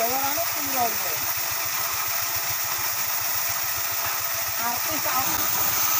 Bayarannya tinggal. Artis aku.